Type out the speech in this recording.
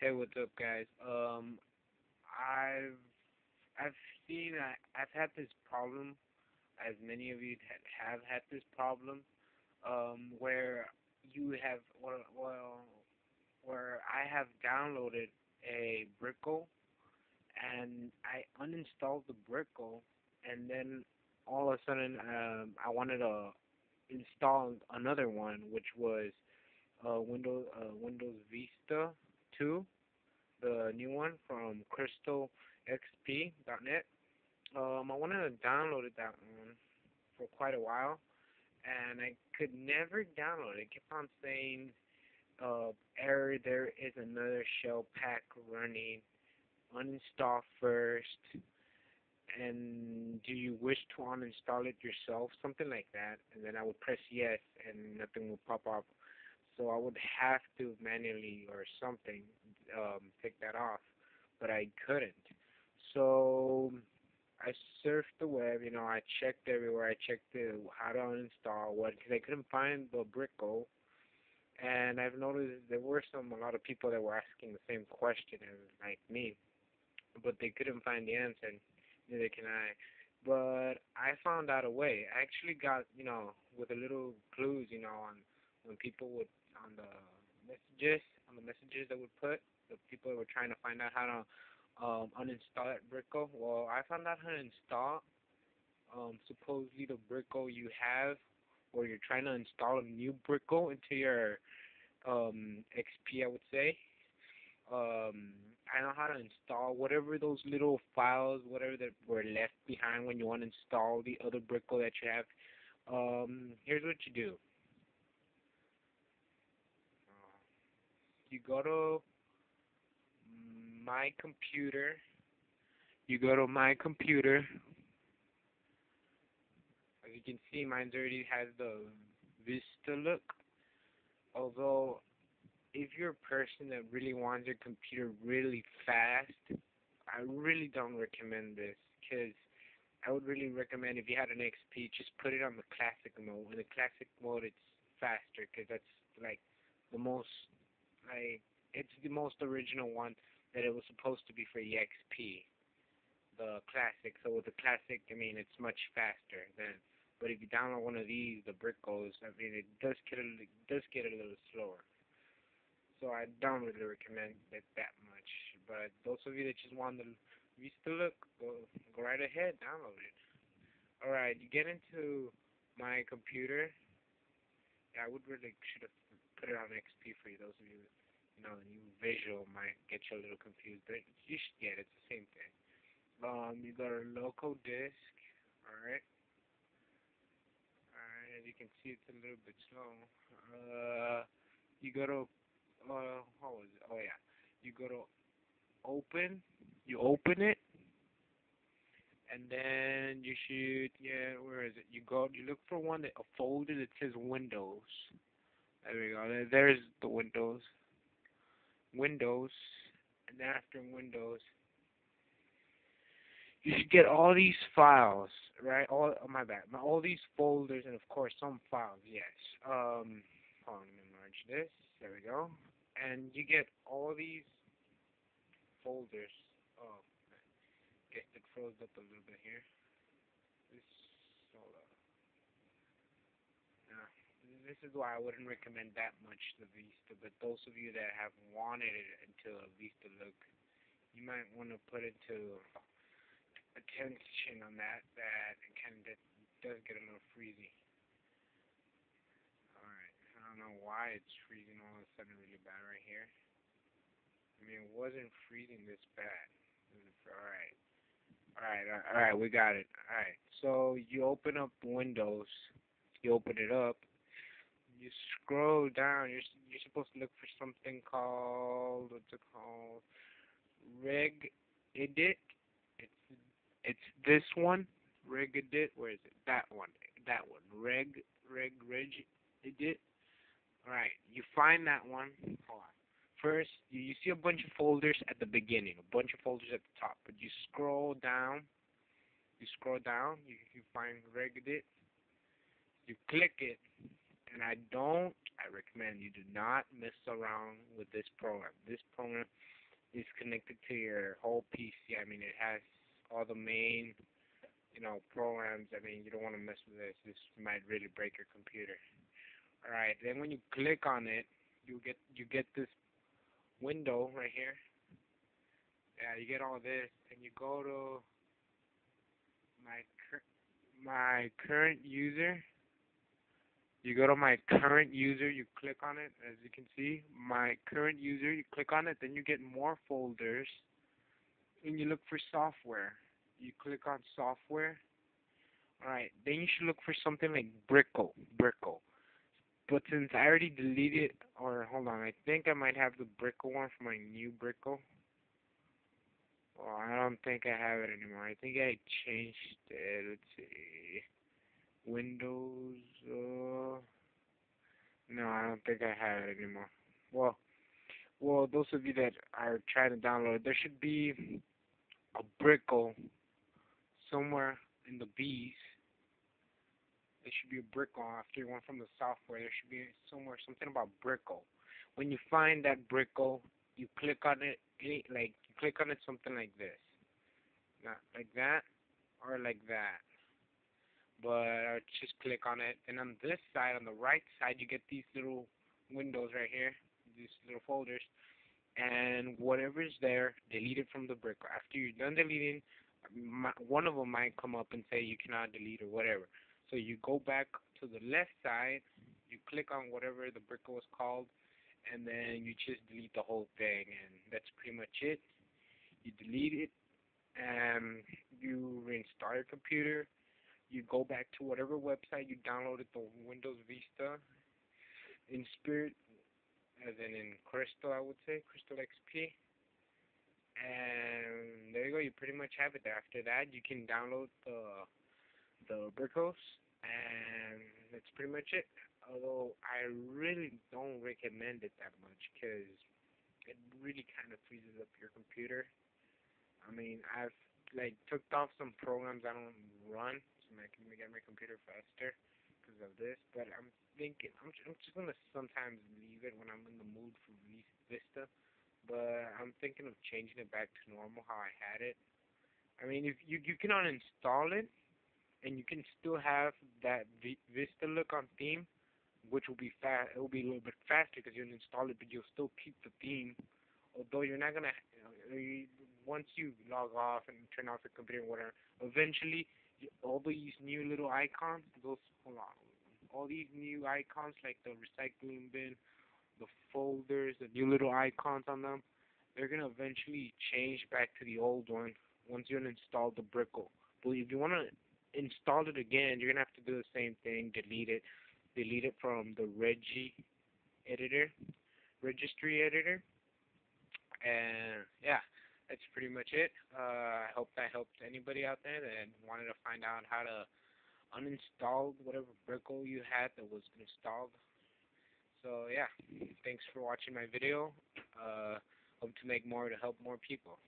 Hey, what's up, guys? Um, I've I've seen I, I've had this problem, as many of you ha- have had this problem, um, where you have well, well, where I have downloaded a Brico, and I uninstalled the Brico, and then all of a sudden, um, I wanted to install another one, which was uh, Windows uh, Windows Vista 2 the new one from CrystalXP.net. Um, I wanted to download that one for quite a while, and I could never download it. It kept on saying, uh, error, there is another shell pack running. Uninstall first. And do you wish to uninstall it yourself? Something like that. And then I would press yes, and nothing would pop up. So I would have to manually or something um, take that off, but I couldn't. So I surfed the web, you know, I checked everywhere. I checked the, how to uninstall what, because I couldn't find the Brico. And I've noticed there were some, a lot of people that were asking the same question as like me, but they couldn't find the answer. Neither can I. But I found out a way. I actually got, you know, with a little clues, you know, on when people would on the messages, on the messages that would put, the people were trying to find out how to um, uninstall that Brico. Well, I found out how to install um, supposedly the Brico you have, or you're trying to install a new Brico into your um, XP, I would say. Um, I know how to install whatever those little files, whatever that were left behind when you want to install the other Brico that you have. Um, here's what you do. You go to my computer. You go to my computer. As you can see, mine already has the Vista look. Although, if you're a person that really wants your computer really fast, I really don't recommend this. Because I would really recommend if you had an XP, just put it on the classic mode. In the classic mode, it's faster because that's like the most like it's the most original one that it was supposed to be for the XP, the classic. So with the classic, I mean, it's much faster than. But if you download one of these, the brick goes. I mean, it does get a it does get a little slower. So I don't really recommend it that much. But those of you that just want the Vista look, go go right ahead, download it. All right, you get into my computer. I would really should have put it on XP for you. Those of you you know, new visual might get you a little confused, but you should get it. It's the same thing. Um, you got a local disk, alright? Alright, as you can see, it's a little bit slow. Uh, you go to, uh, what was it? Oh, yeah. You go to open, you open it, and then you should, yeah, where is it? You go, you look for one that, a folder that says Windows. There we go. There's the Windows. Windows, and after Windows, you should get all these files, right? All oh, my bad, all these folders, and of course some files. Yes. Um, on, let me merge this. There we go. And you get all these folders. Oh, guess it froze up a little bit here. This hold up this is why I wouldn't recommend that much the Vista. But those of you that have wanted it into a Vista look, you might want to put it into attention on that. That it kind of does get a little freezy. Alright, I don't know why it's freezing all of a sudden really bad right here. I mean, it wasn't freezing this bad. Alright. Alright, alright, we got it. Alright, so you open up Windows, you open it up, you scroll down, you're you're supposed to look for something called what's it called? Reg edit. It's it's this one. Reg edit. Where is it? That one. That one. Reg reg reg edit. All right. You find that one. Hold on. First, you, see a bunch of folders at the beginning, a bunch of folders at the top. But you scroll down. You scroll down. You you find Regedit. You click it and I don't I recommend you do not mess around with this program. This program is connected to your whole PC. I mean, it has all the main, you know, programs. I mean, you don't want to mess with this. This might really break your computer. All right. Then when you click on it, you get you get this window right here. Yeah, you get all this, and you go to my cur my current user. You go to my current user, you click on it, as you can see, my current user, you click on it, then you get more folders, and you look for software. You click on software. Alright, then you should look for something like Brico, Brico. But since I already deleted, or hold on, I think I might have the Brico one for my new Brico. Oh, I don't think I have it anymore. I think I changed it. Let's see. Windows. Uh, no, I don't think I have it anymore. Well, well, those of you that are trying to download, there should be a Brico somewhere in the B's. There should be a Brico after you went from the software. There should be somewhere something about Brico. When you find that Brico, you click on it, like you click on it something like this, not like that or like that. But just click on it, and on this side, on the right side, you get these little windows right here, these little folders, and whatever's there, delete it from the brick. After you're done deleting, one of them might come up and say you cannot delete or whatever. So you go back to the left side, you click on whatever the brick was called, and then you just delete the whole thing, and that's pretty much it. You delete it, and you reinstall your computer. You go back to whatever website you downloaded the Windows Vista in Spirit, as in in Crystal, I would say, Crystal XP. And there you go. You pretty much have it. After that, you can download the the Bricos, and that's pretty much it although I really don't recommend it that much because it really kind of freezes up your computer. I mean, I've like took off some programs I don't run so I can get my computer faster because of this. But I'm thinking I'm, I'm just gonna sometimes leave it when I'm in the mood for Vista. But I'm thinking of changing it back to normal how I had it. I mean, if you you can uninstall it and you can still have that Vista look on theme which will be fast. It will be a little bit faster because you'll install it, but you'll still keep the theme. Although you're not gonna, uh, you know, once you log off and turn off your computer and whatever, eventually all these new little icons, those hold on, all these new icons like the recycling bin, the folders, the new little icons on them, they're gonna eventually change back to the old one once you uninstall the Brico. But if you wanna install it again, you're gonna have to do the same thing, delete it, delete it from the Regi editor, registry editor. And yeah, that's pretty much it. Uh, I hope that helped anybody out there that wanted to find out how to uninstall whatever Brico you had that was installed. So yeah, thanks for watching my video. Uh, hope to make more to help more people.